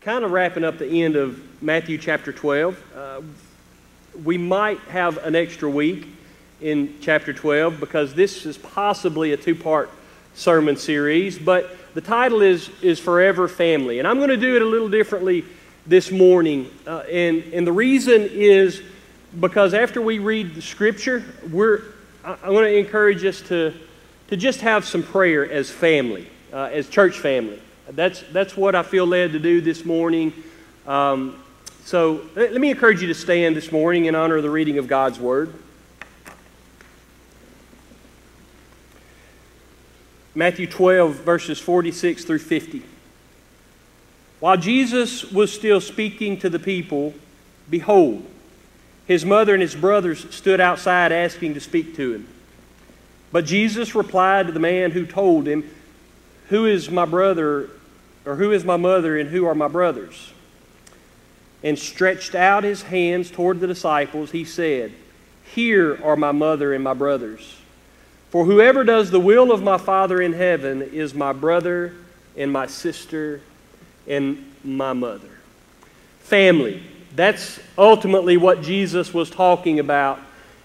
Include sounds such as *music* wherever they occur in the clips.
kind of wrapping up the end of Matthew chapter 12. Uh, we might have an extra week in chapter 12 because this is possibly a two part sermon series, but the title is, is Forever Family. And I'm going to do it a little differently this morning. Uh, and, and the reason is because after we read the scripture, we're, I, I want to encourage us to, to just have some prayer as family, uh, as church family. That's, that's what I feel led to do this morning. Um, so let me encourage you to stand this morning in honor of the reading of God's Word. Matthew 12, verses 46 through 50. While Jesus was still speaking to the people, behold, his mother and his brothers stood outside asking to speak to him. But Jesus replied to the man who told him, Who is my brother or who is my mother and who are my brothers? And stretched out his hands toward the disciples, he said, Here are my mother and my brothers. For whoever does the will of my Father in heaven is my brother and my sister and my mother. Family. That's ultimately what Jesus was talking about.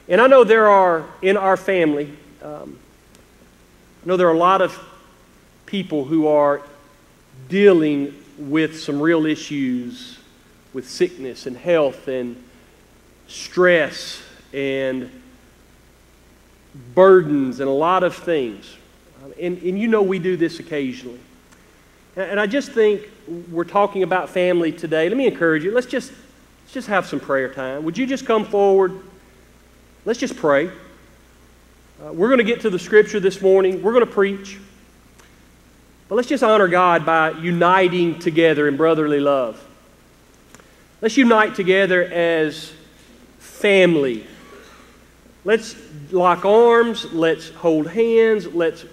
And I know there are in our family, um, I know there are a lot of people who are dealing with some real issues with sickness and health and stress and burdens and a lot of things. And, and you know we do this occasionally. And I just think we're talking about family today. Let me encourage you. Let's just, let's just have some prayer time. Would you just come forward? Let's just pray. Uh, we're going to get to the scripture this morning. We're going to preach. But let's just honor God by uniting together in brotherly love. Let's unite together as family. Let's lock arms. Let's hold hands. Let's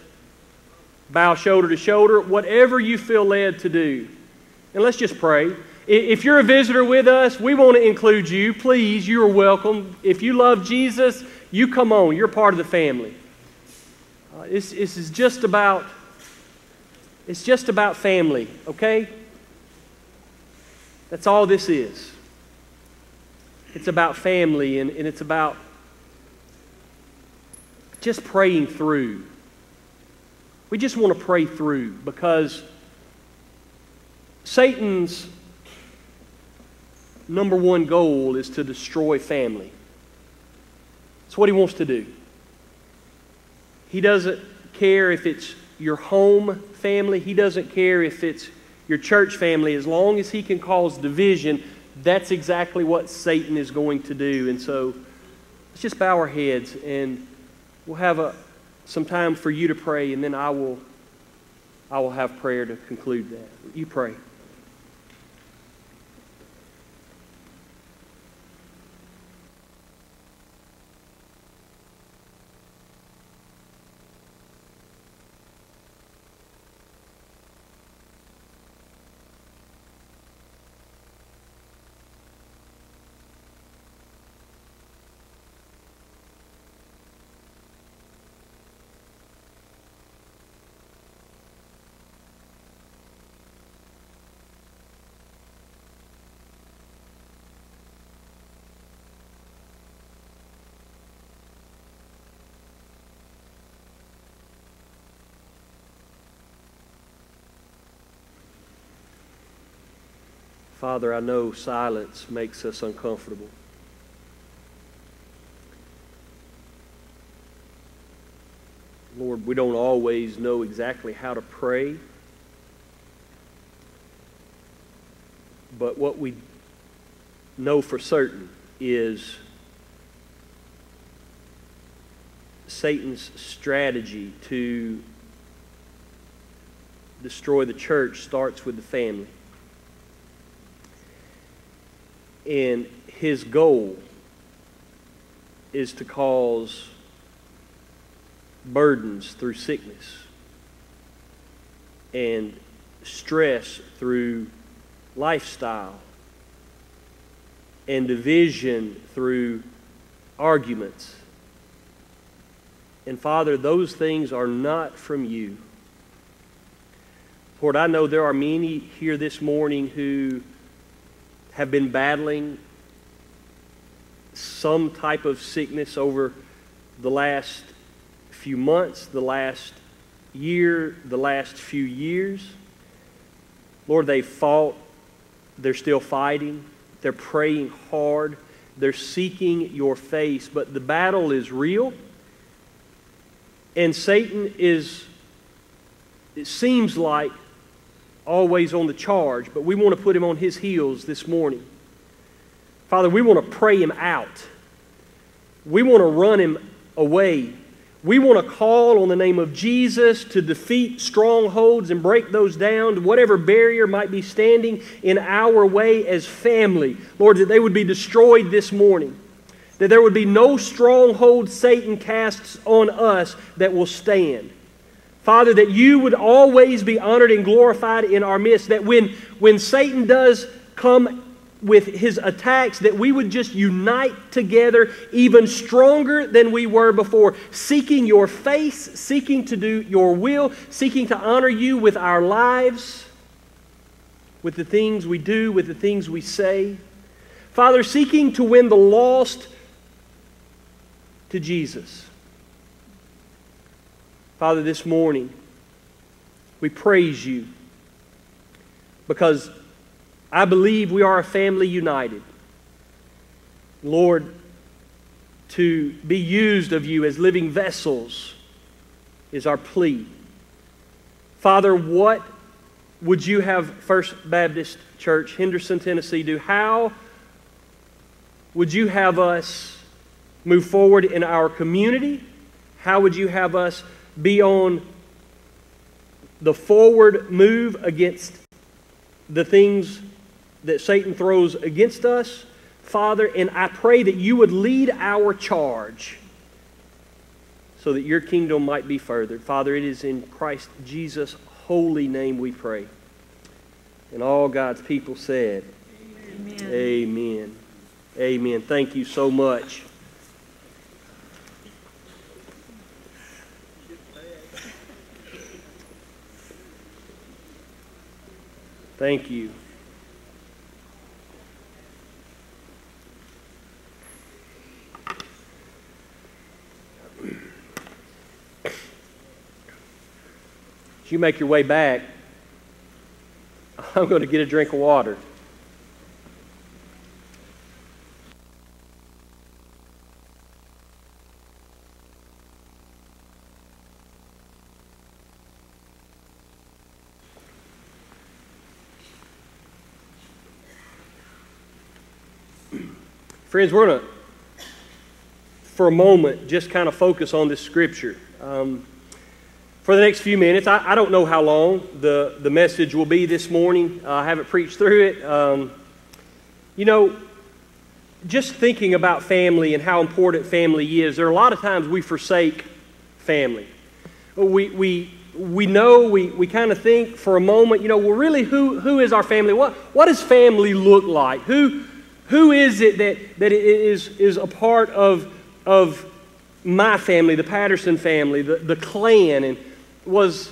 bow shoulder to shoulder. Whatever you feel led to do. And let's just pray. If you're a visitor with us, we want to include you. Please, you are welcome. If you love Jesus, you come on. You're part of the family. Uh, this, this is just about it's just about family, okay? That's all this is. It's about family and, and it's about just praying through. We just want to pray through because Satan's number one goal is to destroy family. That's what he wants to do. He doesn't care if it's your home family. He doesn't care if it's your church family. As long as he can cause division, that's exactly what Satan is going to do. And so let's just bow our heads and we'll have a, some time for you to pray, and then I will, I will have prayer to conclude that. You pray. Father, I know silence makes us uncomfortable. Lord, we don't always know exactly how to pray. But what we know for certain is Satan's strategy to destroy the church starts with the family. And his goal is to cause burdens through sickness and stress through lifestyle and division through arguments. And Father, those things are not from you. Lord, I know there are many here this morning who have been battling some type of sickness over the last few months, the last year, the last few years. Lord, they fought, they're still fighting, they're praying hard, they're seeking your face, but the battle is real. And Satan is, it seems like, always on the charge, but we want to put him on his heels this morning. Father, we want to pray him out. We want to run him away. We want to call on the name of Jesus to defeat strongholds and break those down, to whatever barrier might be standing in our way as family. Lord, that they would be destroyed this morning. That there would be no stronghold Satan casts on us that will stand. Father, that you would always be honored and glorified in our midst. That when, when Satan does come with his attacks, that we would just unite together even stronger than we were before, seeking your face, seeking to do your will, seeking to honor you with our lives, with the things we do, with the things we say. Father, seeking to win the lost to Jesus. Father, this morning, we praise you because I believe we are a family united. Lord, to be used of you as living vessels is our plea. Father, what would you have First Baptist Church, Henderson, Tennessee, do? How would you have us move forward in our community? How would you have us be on the forward move against the things that Satan throws against us, Father, and I pray that you would lead our charge so that your kingdom might be furthered. Father, it is in Christ Jesus' holy name we pray. And all God's people said, Amen. Amen. Amen. Thank you so much. Thank you. As you make your way back, I'm going to get a drink of water. Friends, we're going to, for a moment, just kind of focus on this scripture. Um, for the next few minutes. I, I, don't know how long the, the message will be this morning. Uh, I haven't preached through it. Um, you know, just thinking about family and how important family is, there are a lot of times we forsake family. We, we, we know, we, we kind of think for a moment, you know, well, really, who, who is our family? What, what does family look like? Who, who is it that, that is, is a part of, of my family, the Patterson family, the, the clan? And was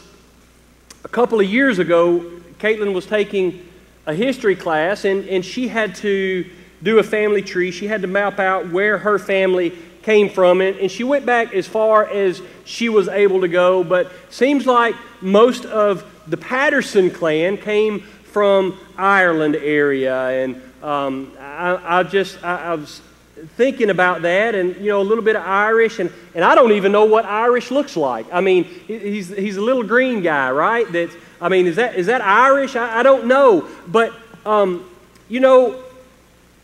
a couple of years ago, Caitlin was taking a history class and, and she had to do a family tree. She had to map out where her family came from and, and she went back as far as she was able to go, but seems like most of the Patterson clan came from Ireland area and um, I, I, just I, I was thinking about that and, you know, a little bit of Irish. And, and I don't even know what Irish looks like. I mean, he's, he's a little green guy, right? That, I mean, is that, is that Irish? I, I don't know. But, um, you know,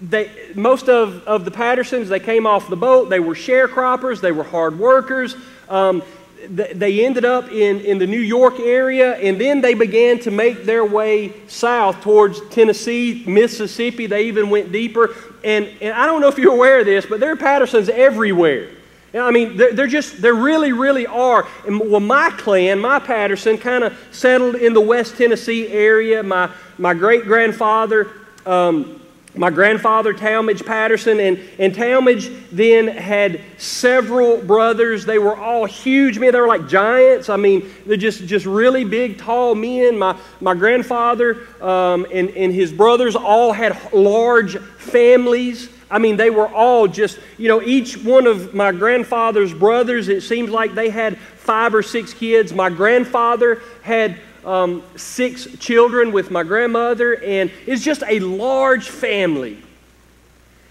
they, most of, of the Pattersons, they came off the boat. They were sharecroppers. They were hard workers. Um, they ended up in, in the New York area, and then they began to make their way south towards Tennessee, Mississippi. They even went deeper. And, and I don't know if you're aware of this, but there are Pattersons everywhere. I mean, they're, they're just, they really, really are. And, well, my clan, my Patterson, kind of settled in the West Tennessee area. My, my great grandfather um, my grandfather, Talmadge Patterson, and, and Talmadge then had several brothers. They were all huge men. They were like giants. I mean, they're just, just really big, tall men. My, my grandfather um, and, and his brothers all had large families. I mean, they were all just, you know, each one of my grandfather's brothers, it seems like they had five or six kids. My grandfather had um, six children with my grandmother, and it's just a large family.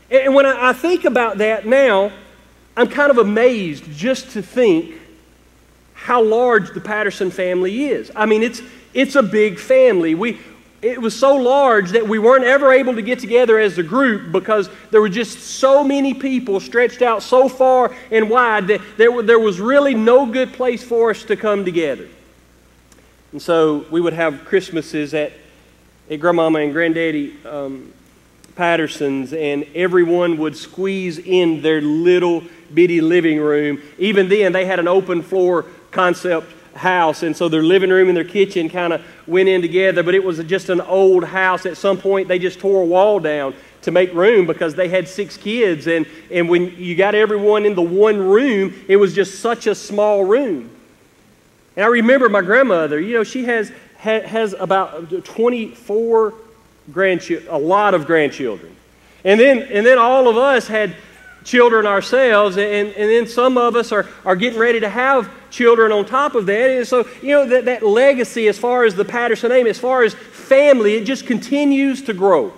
And when I think about that now, I'm kind of amazed just to think how large the Patterson family is. I mean, it's, it's a big family. We, it was so large that we weren't ever able to get together as a group because there were just so many people stretched out so far and wide that there, there was really no good place for us to come together. And so we would have Christmases at, at Grandmama and Granddaddy um, Patterson's, and everyone would squeeze in their little bitty living room. Even then, they had an open floor concept house, and so their living room and their kitchen kind of went in together, but it was just an old house. At some point, they just tore a wall down to make room because they had six kids, and, and when you got everyone in the one room, it was just such a small room. And I remember my grandmother, you know, she has, ha, has about 24 grandchildren, a lot of grandchildren. And then, and then all of us had children ourselves, and, and then some of us are, are getting ready to have children on top of that. And so, you know, that, that legacy as far as the Patterson name, as far as family, it just continues to grow.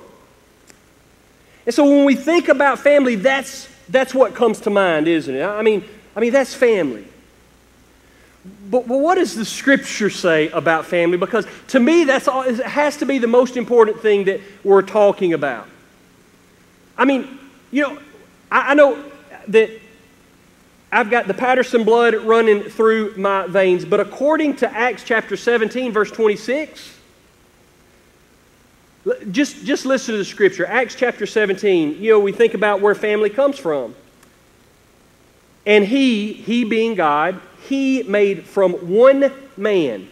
And so when we think about family, that's, that's what comes to mind, isn't it? I mean, I mean, that's family. But, what does the scripture say about family? Because to me, that's all, it has to be the most important thing that we're talking about. I mean, you know, I, I know that I've got the Patterson blood running through my veins, but according to Acts chapter 17, verse 26, just, just listen to the scripture. Acts chapter 17, you know, we think about where family comes from. And he, he being God, he made from one man.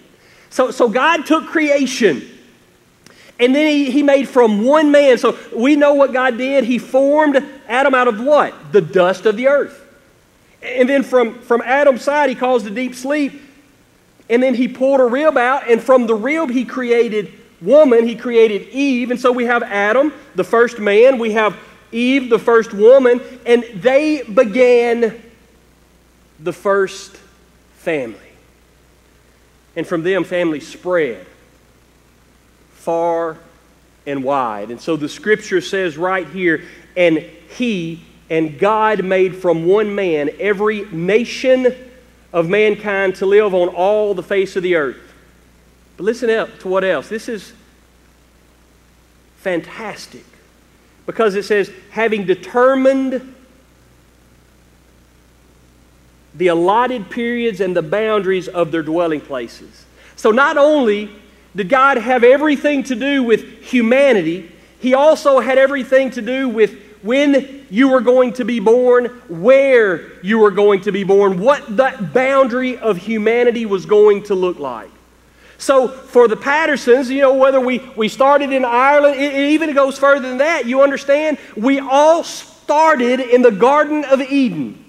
So, so God took creation. And then he, he made from one man. So we know what God did. He formed Adam out of what? The dust of the earth. And then from, from Adam's side, he caused a deep sleep. And then he pulled a rib out. And from the rib, he created woman. He created Eve. And so we have Adam, the first man. We have Eve, the first woman. And they began the first family. And from them, family spread far and wide. And so the scripture says right here, and he and God made from one man every nation of mankind to live on all the face of the earth. But listen up to what else. This is fantastic because it says, having determined the allotted periods and the boundaries of their dwelling places. So not only did God have everything to do with humanity, He also had everything to do with when you were going to be born, where you were going to be born, what that boundary of humanity was going to look like. So for the Pattersons, you know, whether we, we started in Ireland, it, it even goes further than that. You understand? We all started in the Garden of Eden.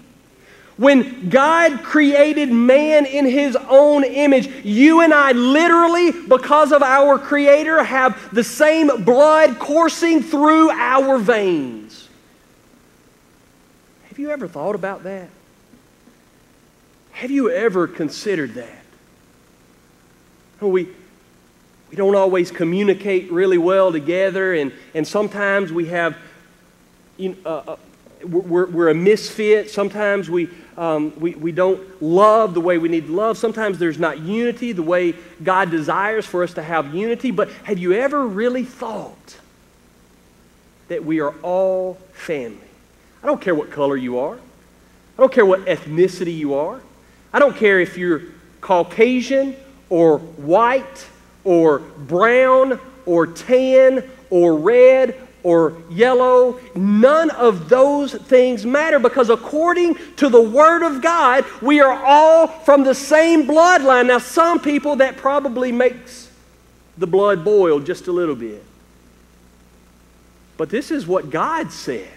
When God created man in his own image, you and I literally, because of our Creator, have the same blood coursing through our veins. Have you ever thought about that? Have you ever considered that? We, we don't always communicate really well together, and, and sometimes we have, you know, uh, uh, we're, we're a misfit. Sometimes we, um, we, we don't love the way we need love. Sometimes there's not unity the way God desires for us to have unity. But have you ever really thought that we are all family? I don't care what color you are, I don't care what ethnicity you are, I don't care if you're Caucasian or white or brown or tan or red or yellow. None of those things matter because according to the Word of God, we are all from the same bloodline. Now, some people that probably makes the blood boil just a little bit. but this is what God said.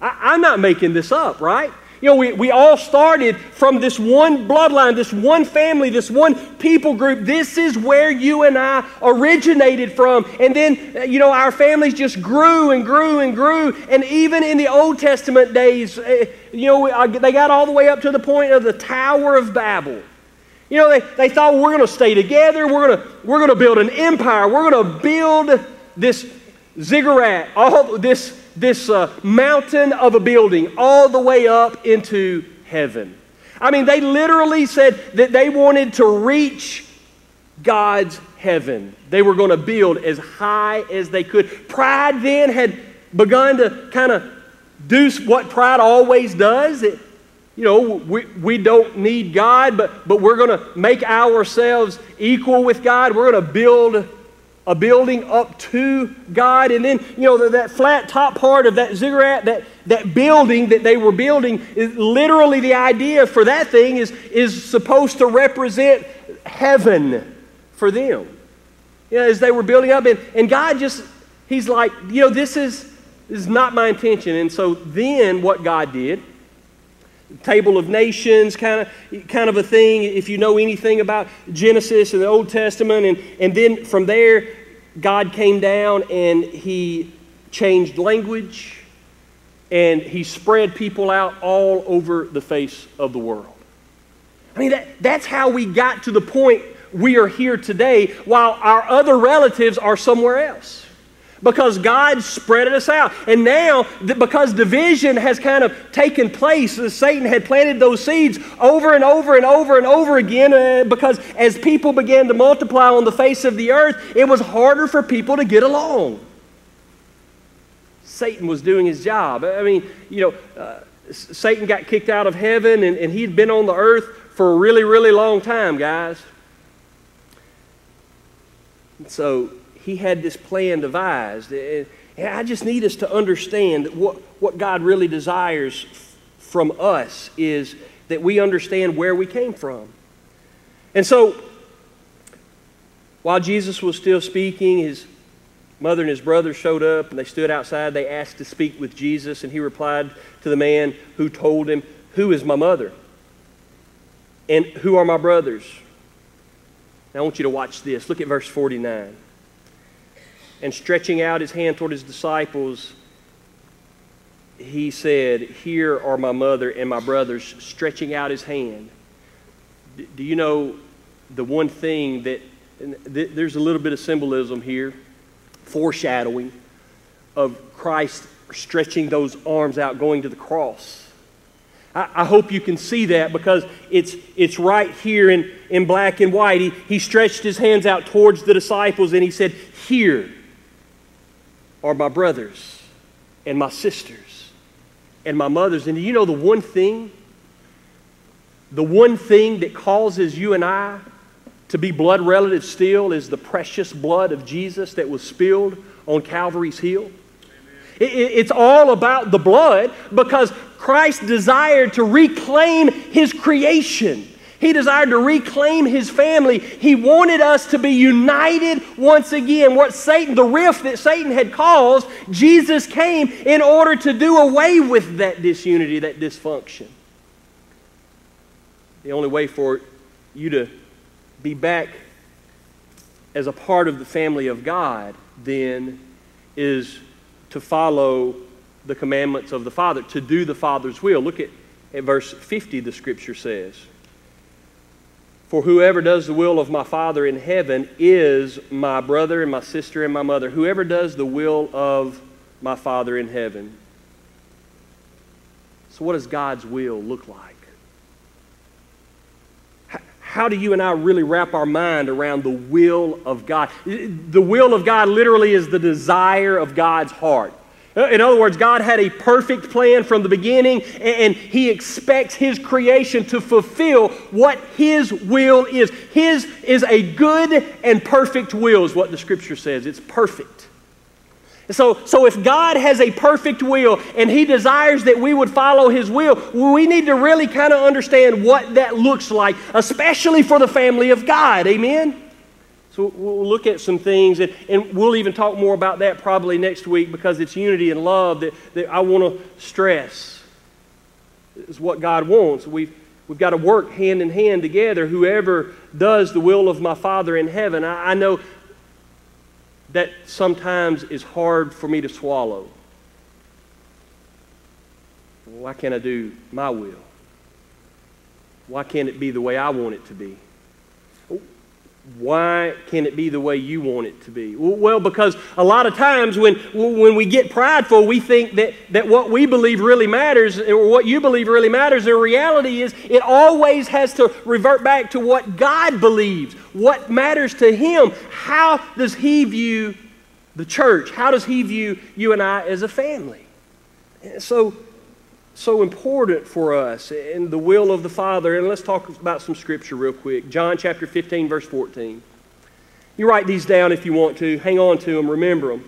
I, am not making this up, right? You know, we, we all started from this one bloodline, this one family, this one people group. This is where you and I originated from. And then, uh, you know, our families just grew and grew and grew. And even in the Old Testament days, uh, you know, they got all the way up to the point of the Tower of Babel. You know, they, they thought we're going to stay together, we're going to we're going to build an empire, we're going to build this ziggurat, all this this uh, mountain of a building all the way up into heaven. I mean, they literally said that they wanted to reach God's heaven. They were going to build as high as they could. Pride then had begun to kind of do what pride always does. It, you know, we, we don't need God, but, but we're going to make ourselves equal with God. We're going to build a building up to God. And then, you know, that flat top part of that ziggurat, that, that building that they were building, is literally the idea for that thing is, is supposed to represent heaven for them. You know, as they were building up. And, and God just, He's like, you know, this is, this is not my intention. And so then what God did table of nations kind of kind of a thing if you know anything about genesis and the old testament and, and then from there god came down and he changed language and he spread people out all over the face of the world. I mean that, that's how we got to the point we are here today while our other relatives are somewhere else because God spread us out. And now, because division has kind of taken place, Satan had planted those seeds over and over and over and over again, uh, because as people began to multiply on the face of the earth, it was harder for people to get along. Satan was doing his job. I mean, you know, uh, Satan got kicked out of heaven, and, and he'd been on the earth for a really, really long time, guys. So he had this plan devised. And I just need us to understand that what, what God really desires from us is that we understand where we came from. And so, while Jesus was still speaking, his mother and his brother showed up and they stood outside. They asked to speak with Jesus, and he replied to the man who told him, Who is my mother? And who are my brothers? Now, I want you to watch this. Look at verse 49 and stretching out his hand toward his disciples, he said, Here are my mother and my brothers, stretching out his hand. Do you know the one thing that, th- there's a little bit of symbolism here, foreshadowing of Christ stretching those arms out, going to the cross. I, I hope you can see that because it's, it's right here in, in black and white. He, he stretched his hands out towards the disciples and he said, Here are my brothers and my sisters and my mothers. And you know the one thing? The one thing that causes you and I to be blood relatives still is the precious blood of Jesus that was spilled on Calvary's hill. It, it, it's all about the blood because Christ desired to reclaim his creation. He desired to reclaim his family. He wanted us to be united once again. What Satan, the rift that Satan had caused, Jesus came in order to do away with that disunity, that dysfunction. The only way for you to be back as a part of the family of God then is to follow the commandments of the Father, to do the Father's will. Look at, at verse 50, the scripture says. For whoever does the will of my Father in heaven is my brother and my sister and my mother. Whoever does the will of my Father in heaven. So, what does God's will look like? How do you and I really wrap our mind around the will of God? The will of God literally is the desire of God's heart. Uh, in other words, God had a perfect plan from the beginning, and He expects His creation to fulfill what His will is. His is a good and perfect will, is what the Scripture says. It's perfect. So, so if God has a perfect will and He desires that we would follow His will, we need to really kind of understand what that looks like, especially for the family of God. Amen? So we'll look at some things, and, and we'll even talk more about that probably next week because it's unity and love that, that I want to stress. Is what God wants. We've, we've got to work hand in hand together. Whoever does the will of my Father in heaven, I, I know that sometimes is hard for me to swallow. Why can't I do my will? Why can't it be the way I want it to be? Why can't it be the way you want it to be? Well, because a lot of times when, when we get prideful, we think that, that what we believe really matters, or what you believe really matters. The reality is, it always has to revert back to what God believes, what matters to Him. How does He view the church? How does He view you and I as a family? So, so important for us in the will of the Father. And let's talk about some scripture real quick. John chapter 15, verse 14. You write these down if you want to. Hang on to them, remember them.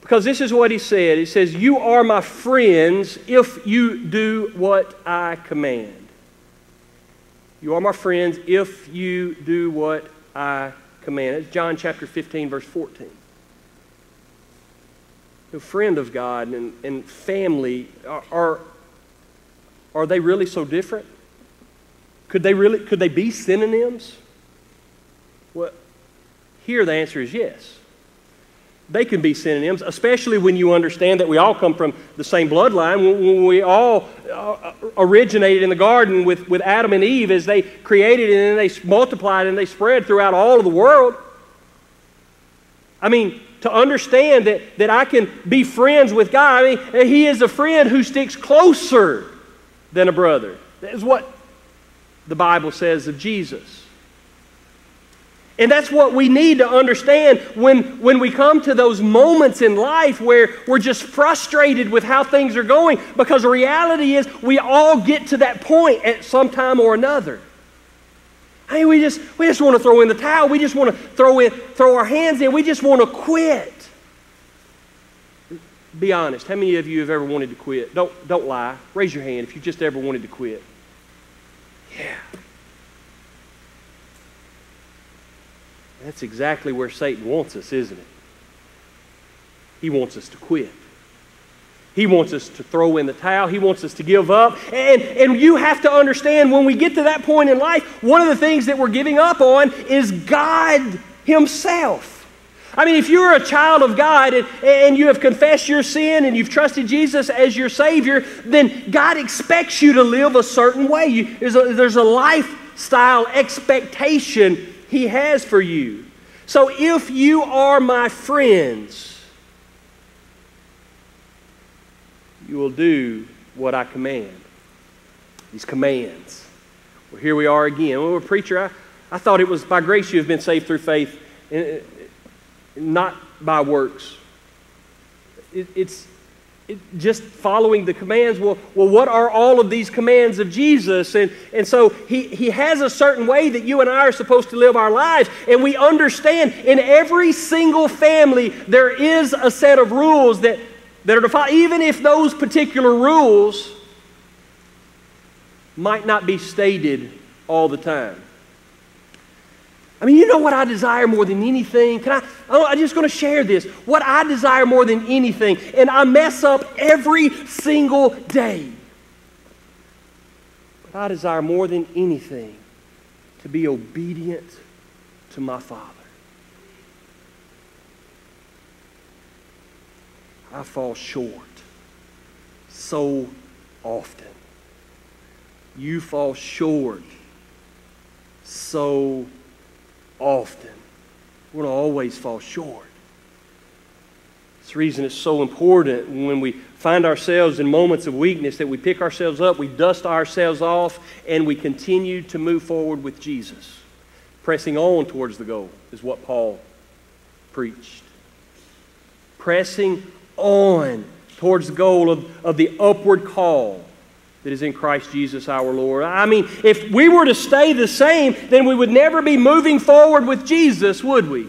Because this is what he said. He says, You are my friends if you do what I command. You are my friends if you do what I command. It's John chapter 15, verse 14 a friend of God and, and family, are, are, are they really so different? Could they really could they be synonyms? Well, here the answer is yes. They can be synonyms, especially when you understand that we all come from the same bloodline. When we all uh, originated in the garden with, with Adam and Eve as they created and then they multiplied and they spread throughout all of the world. I mean, to understand that, that I can be friends with God. I mean, He is a friend who sticks closer than a brother. That is what the Bible says of Jesus. And that's what we need to understand when, when we come to those moments in life where we're just frustrated with how things are going. Because the reality is, we all get to that point at some time or another. Mean, we just, we just want to throw in the towel. We just want to throw, in, throw our hands in. We just want to quit. Be honest. How many of you have ever wanted to quit? Don't, don't lie. Raise your hand if you just ever wanted to quit. Yeah. That's exactly where Satan wants us, isn't it? He wants us to quit. He wants us to throw in the towel. He wants us to give up. And, and you have to understand when we get to that point in life, one of the things that we're giving up on is God Himself. I mean, if you're a child of God and, and you have confessed your sin and you've trusted Jesus as your Savior, then God expects you to live a certain way. You, there's, a, there's a lifestyle expectation He has for you. So if you are my friends, you will do what I command. These commands. Well, here we are again. Well, preacher, I, I thought it was by grace you have been saved through faith, eh, not by works. It, it's it, just following the commands. Well, well, what are all of these commands of Jesus? And, and so he, he has a certain way that you and I are supposed to live our lives. And we understand in every single family there is a set of rules that that are defined, even if those particular rules might not be stated all the time. I mean, you know what I desire more than anything? Can I? Oh, I'm just going to share this. What I desire more than anything, and I mess up every single day. But I desire more than anything to be obedient to my Father. I fall short so often. You fall short so often. We're going to always fall short. This reason it's so important when we find ourselves in moments of weakness that we pick ourselves up, we dust ourselves off, and we continue to move forward with Jesus. Pressing on towards the goal is what Paul preached. Pressing on towards the goal of, of the upward call that is in Christ Jesus our Lord. I mean, if we were to stay the same, then we would never be moving forward with Jesus, would we?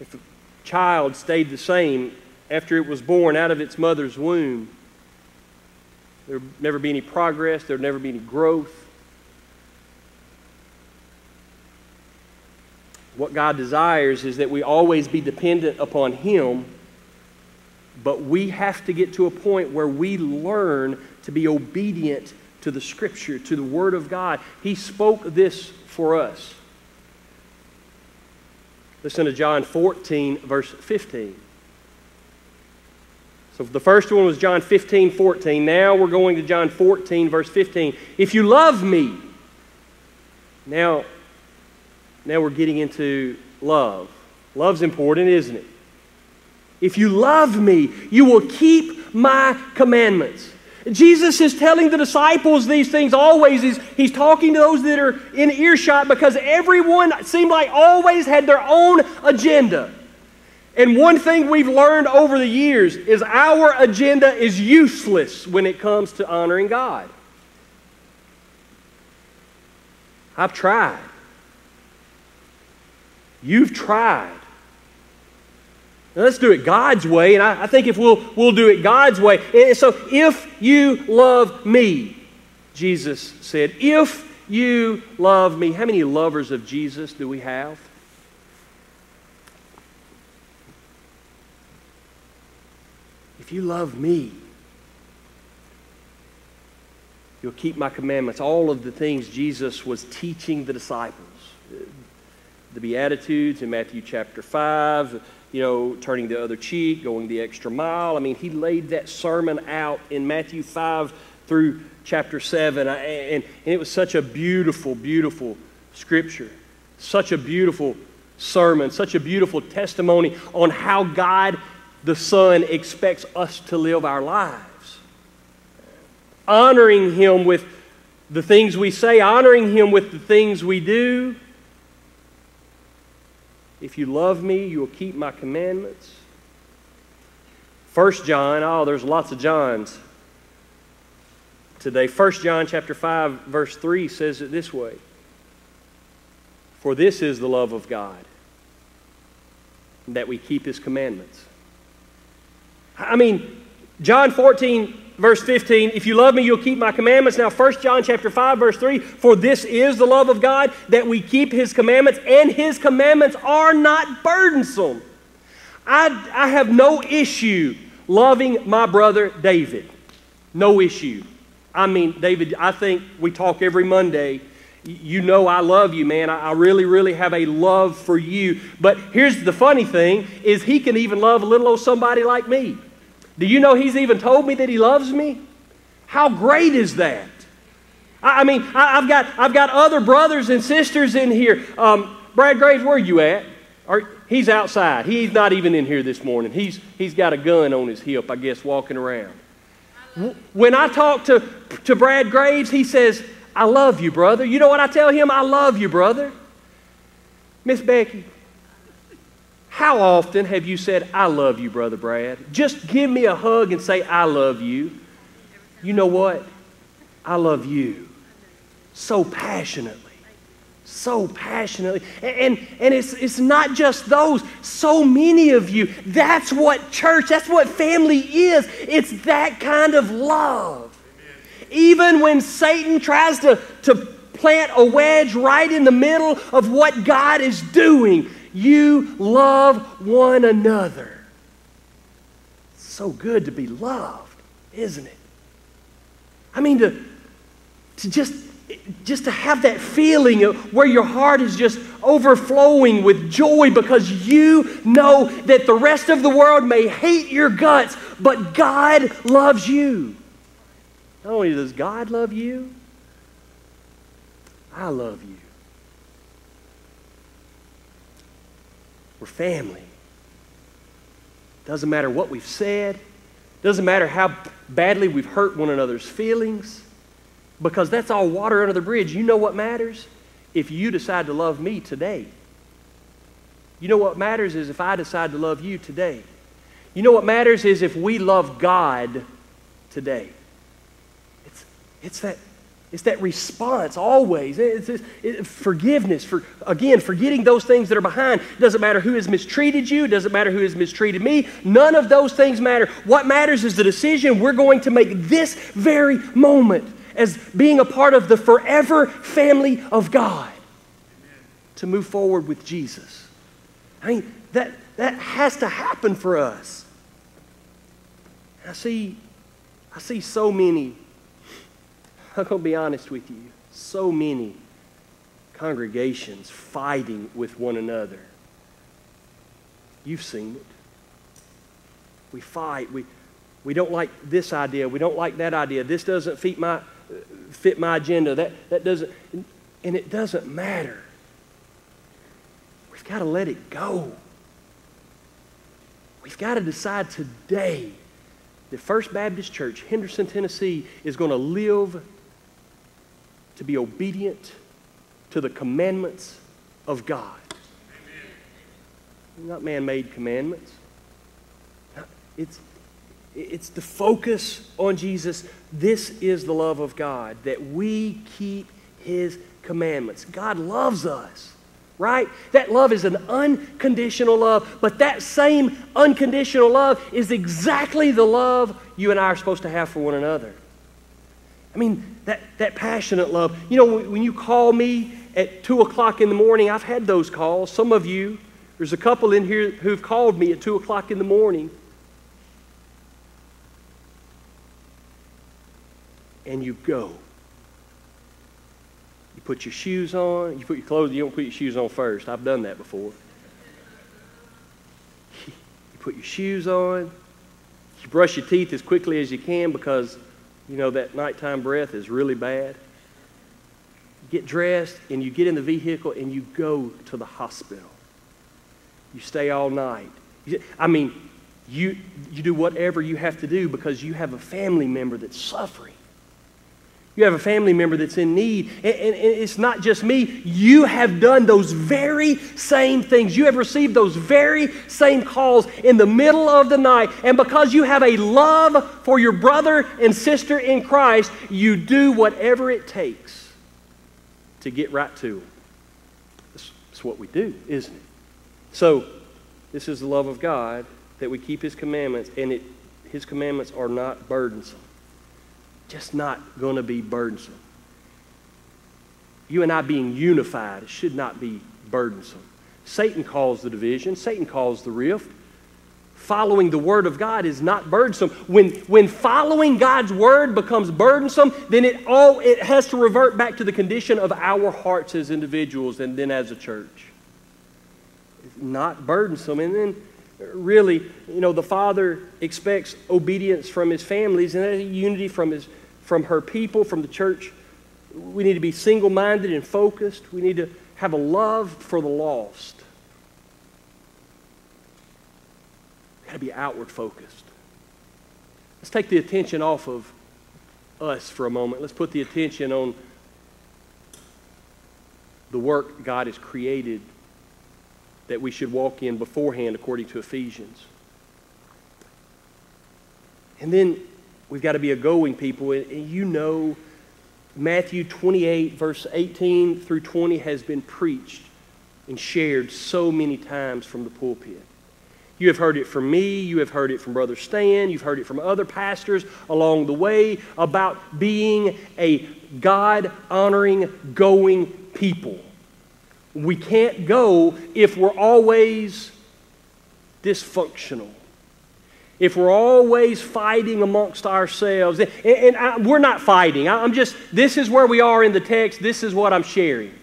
If a child stayed the same after it was born out of its mother's womb, there'd never be any progress, there'd never be any growth. What God desires is that we always be dependent upon Him, but we have to get to a point where we learn to be obedient to the Scripture, to the Word of God. He spoke this for us. Listen to John 14, verse 15. So the first one was John 15, 14. Now we're going to John 14, verse 15. If you love me, now, now we're getting into love. Love's important, isn't it? If you love me, you will keep my commandments. Jesus is telling the disciples these things always. He's, he's talking to those that are in earshot because everyone seemed like always had their own agenda. And one thing we've learned over the years is our agenda is useless when it comes to honoring God. I've tried. You've tried. Now let's do it God's way, and I, I, think if we'll, we'll do it God's way. And so, if you love me, Jesus said, if you love me, how many lovers of Jesus do we have? If you love me, you'll keep my commandments. All of the things Jesus was teaching the disciples. The Beatitudes in Matthew chapter 5, you know, turning the other cheek, going the extra mile. I mean, he laid that sermon out in Matthew 5 through chapter 7. And, and it was such a beautiful, beautiful scripture. Such a beautiful sermon, such a beautiful testimony on how God the Son expects us to live our lives. Honoring Him with the things we say, honoring Him with the things we do. If you love me, you will keep my commandments. First John, oh, there's lots of Johns today. First John chapter 5, verse 3 says it this way. For this is the love of God, that we keep his commandments. I mean, John 14, verse 15, if you love me, you'll keep my commandments. Now, 1 John chapter 5, verse 3, for this is the love of God, that we keep his commandments, and his commandments are not burdensome. I, I have no issue loving my brother David. No issue. I mean, David, I think we talk every Monday. You know I love you, man. I really, really have a love for you. But here's the funny thing is he can even love a little old somebody like me. Do you know he's even told me that he loves me? How great is that? I, I mean, I, have got, I've got other brothers and sisters in here. Um, Brad Graves, where are you at? Are, he's outside. He's not even in here this morning. He's, he's got a gun on his hip, I guess, walking around. When I talk to, to Brad Graves, he says, I love you, brother. You know what I tell him? I love you, brother. Miss Becky, how often have you said, I love you, Brother Brad? Just give me a hug and say, I love you. You know what? I love you so passionately. So passionately. And, and it's, it's not just those, so many of you. That's what church, that's what family is. It's that kind of love. Even when Satan tries to, to plant a wedge right in the middle of what God is doing, you love one another. It's so good to be loved, isn't it? I mean, to, to just, just to have that feeling of where your heart is just overflowing with joy because you know that the rest of the world may hate your guts, but God loves you. Not only does God love you, I love you. We're family. Doesn't matter what we've said, doesn't matter how badly we've hurt one another's feelings, because that's all water under the bridge. You know what matters? If you decide to love me today. You know what matters is if I decide to love you today. You know what matters is if we love God today. It's, it's that it's that response always. It's, it's, it's, forgiveness. For, again, forgetting those things that are behind. It doesn't matter who has mistreated you. It doesn't matter who has mistreated me. None of those things matter. What matters is the decision we're going to make this very moment as being a part of the forever family of God. to move forward with Jesus. I mean, that, that has to happen for us. I see, I see so many, I'm going to be honest with you, so many congregations fighting with one another. You've seen it. We fight. We, we don't like this idea. We don't like that idea. This doesn't fit my, fit my agenda. That, that doesn't, and it doesn't matter. We've got to let it go. We've got to decide today that First Baptist Church, Henderson, Tennessee, is going to live to be obedient to the commandments of God. Amen. Not man made commandments. It's, it's the focus on Jesus. This is the love of God, that we keep His commandments. God loves us, right? That love is an unconditional love, but that same unconditional love is exactly the love you and I are supposed to have for one another. I mean, that, that passionate love. You know, when you call me at 2 o'clock in the morning, I've had those calls. Some of you, there's a couple in here who've called me at 2 o'clock in the morning. And you go. You put your shoes on, you put your clothes, you don't put your shoes on first. I've done that before. *laughs* You put your shoes on, you brush your teeth as quickly as you can because, you know, that nighttime breath is really bad. Get dressed and you get in the vehicle and you go to the hospital. You stay all night. I mean, you, you do whatever you have to do because you have a family member that's suffering. You have a family member that's in need. And, and, and, it's not just me. You have done those very same things. You have received those very same calls in the middle of the night. And because you have a love for your brother and sister in Christ, you do whatever it takes to get right to them. That's, that's what we do, isn't it? So, this is the love of God that we keep His commandments, and it, His commandments are not burdensome just not going to be burdensome. You and I being unified should not be burdensome. Satan calls the division, Satan calls the rift. Following the Word of God is not burdensome. When, when following God's Word becomes burdensome, then it, all, it has to revert back to the condition of our hearts as individuals and then as a church. It's not burdensome. And then really, you know, the father expects obedience from his families and unity from, his, from her people, from the church. We need to be single minded and focused. We need to have a love for the lost. We've got to be outward focused. Let's take the attention off of us for a moment. Let's put the attention on the work God has created that we should walk in beforehand according to Ephesians. And then we've got to be a going people. And you know, Matthew 28, verse 18 through 20 has been preached and shared so many times from the pulpit. You have heard it from me, you have heard it from Brother Stan, you've heard it from other pastors along the way about being a God honoring, going people. We can't go if we're always dysfunctional. If we're always fighting amongst ourselves, and, and I, we're not fighting. I'm just, this is where we are in the text, this is what I'm sharing.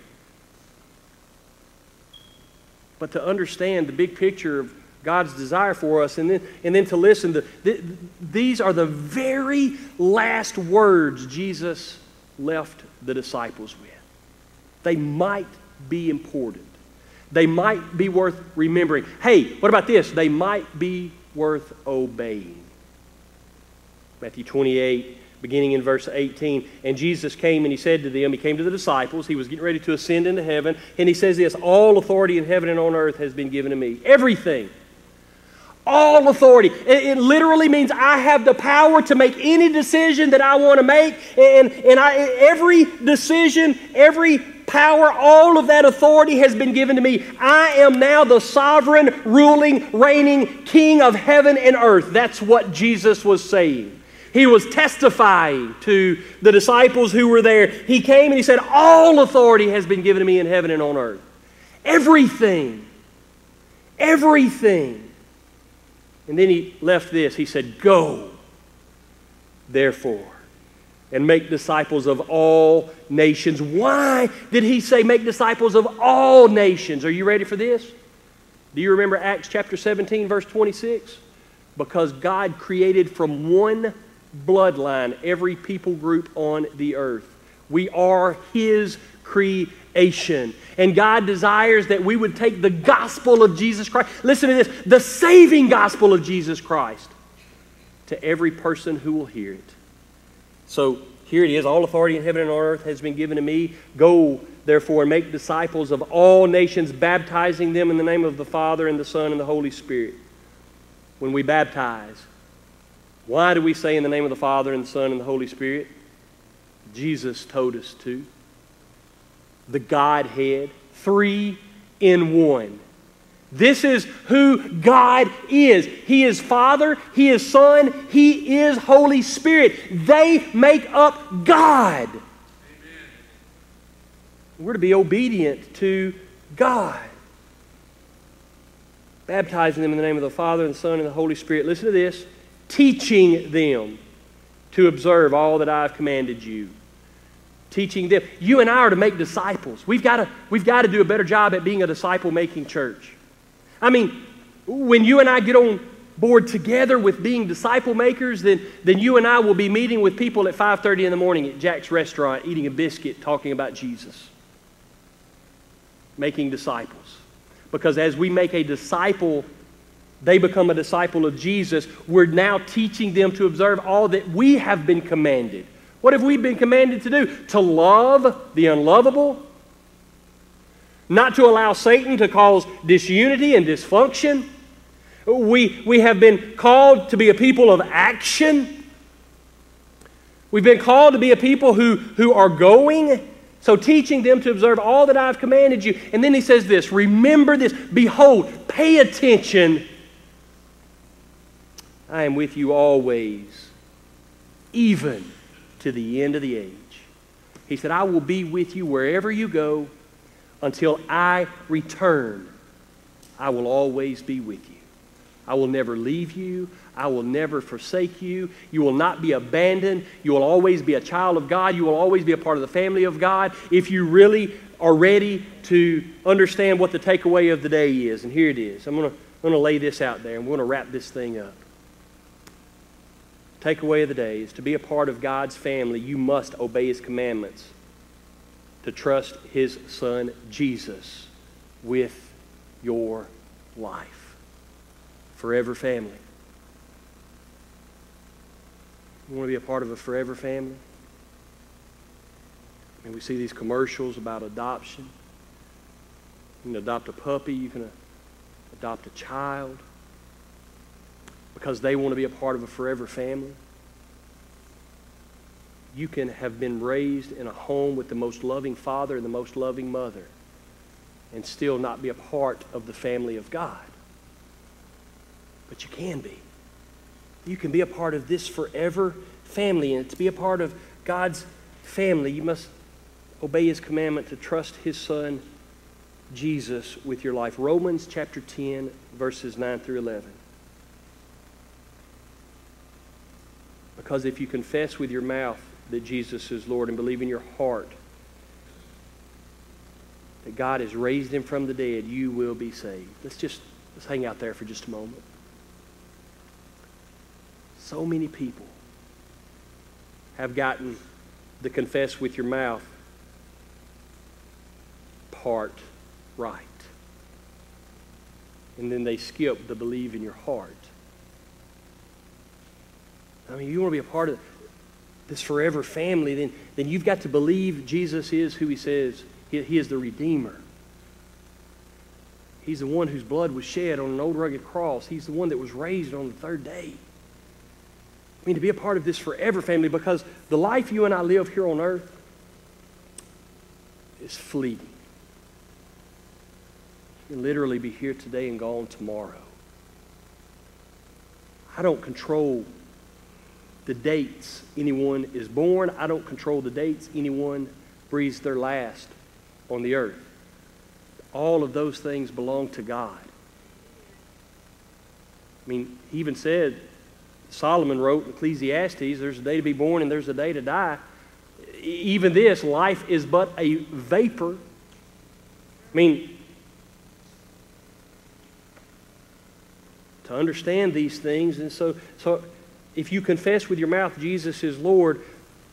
But to understand the big picture of God's desire for us, and then, and then to listen to th- these are the very last words Jesus left the disciples with. They might be important. They might be worth remembering. Hey, what about this? They might be worth obeying. Matthew 28, beginning in verse 18. And Jesus came and he said to them, He came to the disciples, he was getting ready to ascend into heaven, and he says this All authority in heaven and on earth has been given to me. Everything. All authority. It, it, literally means I have the power to make any decision that I want to make. And, and I, every decision, every power, all of that authority has been given to me. I am now the sovereign, ruling, reigning king of heaven and earth. That's what Jesus was saying. He was testifying to the disciples who were there. He came and he said, All authority has been given to me in heaven and on earth. Everything. Everything. And then he left this. He said, Go, therefore, and make disciples of all nations. Why did he say make disciples of all nations? Are you ready for this? Do you remember Acts chapter 17, verse 26? Because God created from one bloodline every people group on the earth. We are His creation. And God desires that we would take the gospel of Jesus Christ. Listen to this the saving gospel of Jesus Christ to every person who will hear it. So here it is all authority in heaven and on earth has been given to me. Go, therefore, and make disciples of all nations, baptizing them in the name of the Father and the Son and the Holy Spirit. When we baptize, why do we say in the name of the Father and the Son and the Holy Spirit? Jesus told us to. The Godhead, three in one. This is who God is. He is Father, He is Son, He is Holy Spirit. They make up God. Amen. We're to be obedient to God. Baptizing them in the name of the Father and the Son and the Holy Spirit. Listen to this teaching them to observe all that I've commanded you. Teaching them. You and I are to make disciples. We've got to, we've got to do a better job at being a disciple making church. I mean, when you and I get on board together with being disciple makers, then, then you and I will be meeting with people at 5.30 in the morning at Jack's restaurant, eating a biscuit, talking about Jesus. Making disciples. Because as we make a disciple they become a disciple of Jesus, we're now teaching them to observe all that we have been commanded. What have we been commanded to do? To love the unlovable, not to allow Satan to cause disunity and dysfunction. We, we have been called to be a people of action. We've been called to be a people who, who are going. So, teaching them to observe all that I've commanded you. And then he says this Remember this. Behold, pay attention I am with you always, even to the end of the age. He said, I will be with you wherever you go until I return. I will always be with you. I will never leave you. I will never forsake you. You will not be abandoned. You will always be a child of God. You will always be a part of the family of God if you really are ready to understand what the takeaway of the day is. And here it is. I'm going to lay this out there and we're going to wrap this thing up takeaway of the day is to be a part of God's family, you must obey His commandments, to trust His Son Jesus with your life. Forever family. You want to be a part of a forever family? I mean, we see these commercials about adoption. You can adopt a puppy, you can uh, adopt a child because they want to be a part of a forever family. You can have been raised in a home with the most loving father and the most loving mother and still not be a part of the family of God. But you can be. You can be a part of this forever family. And to be a part of God's family, you must obey His commandment to trust His Son, Jesus, with your life. Romans chapter 10, verses 9 through 11. Because if you confess with your mouth that Jesus is Lord and believe in your heart that God has raised him from the dead, you will be saved. Let's just let's hang out there for just a moment. So many people have gotten the confess with your mouth part right. And then they skip the believe in your heart. I mean, you want to be a part of this forever family, then, then you've got to believe Jesus is who he says. He, he is the Redeemer. He's the one whose blood was shed on an old rugged cross. He's the one that was raised on the third day. I mean, to be a part of this forever family because the life you and I live here on earth is fleeting. You can literally be here today and gone tomorrow. I don't control the dates anyone is born. I don't control the dates anyone breathes their last on the earth. all of those things belong to God. I mean, he even said, Solomon wrote in Ecclesiastes, there's a day to be born and there's a day to die. Even this, life is but a vapor. I mean, to understand these things, and so, so if you confess with your mouth Jesus is Lord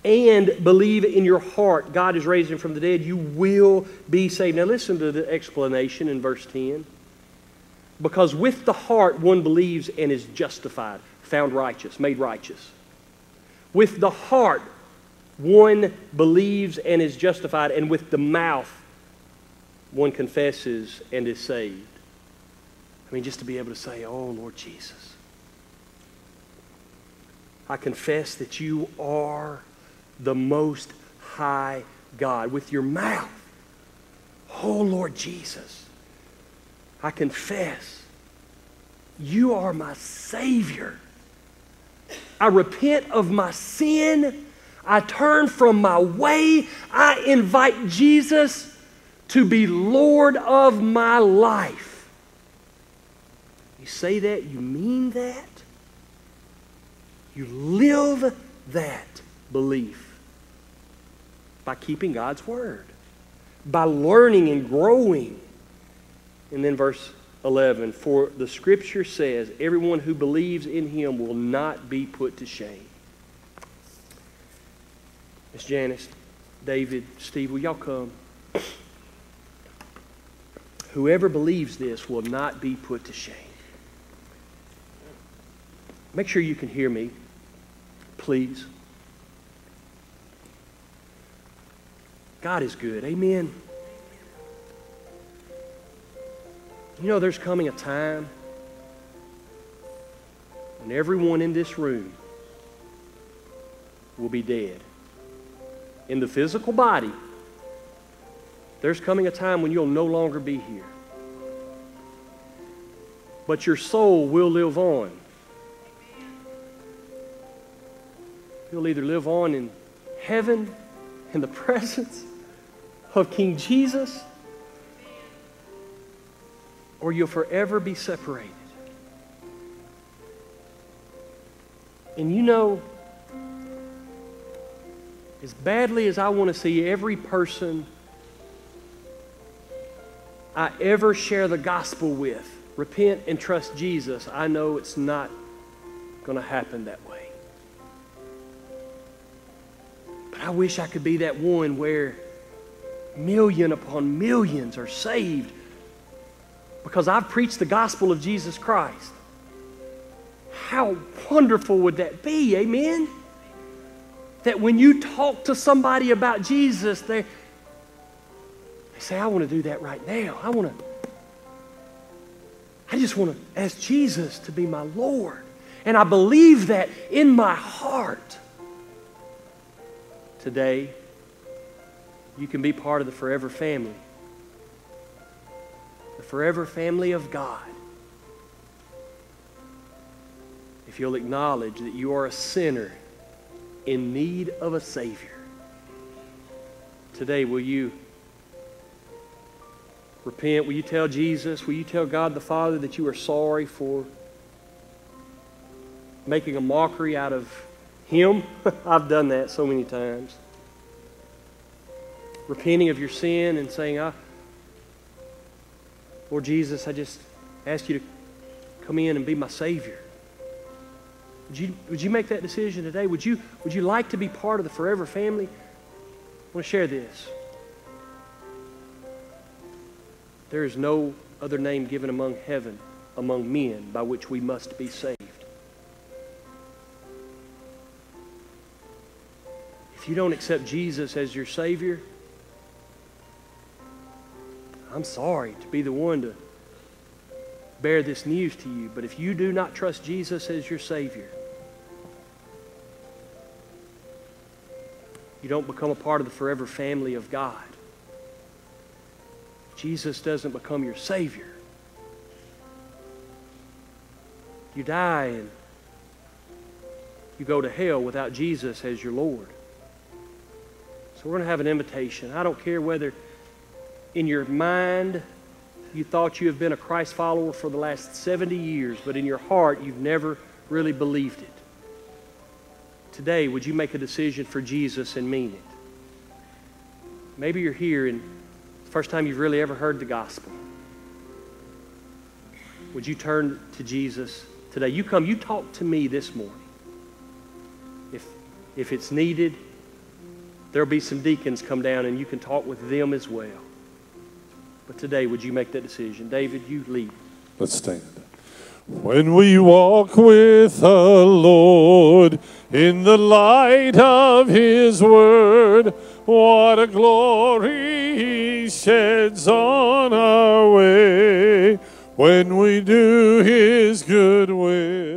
and believe in your heart God is raised him from the dead, you will be saved. Now listen to the explanation in verse 10. Because with the heart one believes and is justified, found righteous, made righteous. With the heart one believes and is justified, and with the mouth one confesses and is saved. I mean, just to be able to say, Oh, Lord Jesus, I confess that you are the most high God. With your mouth, Oh, Lord Jesus, I confess you are my Savior. I repent of my sin. I turn from my way. I invite Jesus to be Lord of my life. You say that, you mean that, you live that belief by keeping God's Word, by learning and growing. And then verse 11 For the Scripture says, everyone who believes in Him will not be put to shame. Miss Janice, David, Steve, will y'all come? Whoever believes this will not be put to shame. Make sure you can hear me, please. God is good. Amen. You know, there's coming a time when everyone in this room will be dead. In the physical body, there's coming a time when you'll no longer be here. But your soul will live on. You'll either live on in heaven in the *laughs* presence of King Jesus, or you'll forever be separated. And you know, as badly as I want to see every person I ever share the gospel with repent and trust Jesus, I know it's not going to happen that way. I wish I could be that one where million upon millions are saved because I've preached the gospel of Jesus Christ. How wonderful would that be? Amen? That when you talk to somebody about Jesus, they they say, I want to do that right now. I want to, I just want to ask Jesus to be my Lord. And I believe that in my heart. Today, you can be part of the forever family. The forever family of God. If you'll acknowledge that you are a sinner in need of a Savior. Today, will you? repent? Will you tell Jesus? Will you tell God the Father that you are sorry for making a mockery out of Him? *laughs* I've done that so many times. Repenting of your sin and saying, I, Lord Jesus, I just ask you to come in and be my Savior. Would you, would you make that decision today? Would you, would you like to be part of the forever family? I want to share this. There is no other name given among heaven, among men, by which we must be saved. If you don't accept Jesus as your Savior, I'm sorry to be the one to bear this news to you, but if you do not trust Jesus as your Savior, you don't become a part of the forever family of God. Jesus doesn't become your Savior. You die and you go to hell without Jesus as your Lord. So we're going to have an invitation. I don't care whether in your mind you thought you have been a Christ follower for the last 70 years, but in your heart you've never really believed it. Today, would you make a decision for Jesus and mean it? Maybe you're here and it's the first time you've really ever heard the gospel. Would you turn to Jesus today? You come, you talk to me this morning. If, if it's needed, there'll be some deacons come down and you can talk with them as well. But today, would you make that decision? David, you lead. Let's stand. When we walk with the Lord in the light of His Word, what a glory He sheds on our way when we do His good will.